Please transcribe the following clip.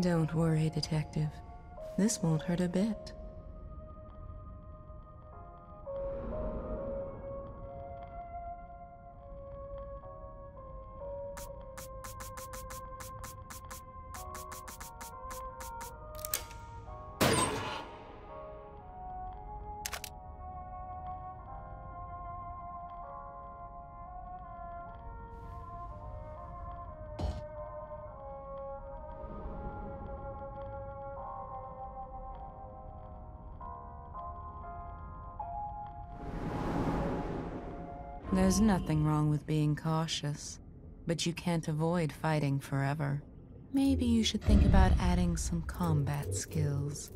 Don't worry, Detective. This won't hurt a bit. There's nothing wrong with being cautious, but you can't avoid fighting forever. Maybe you should think about adding some combat skills.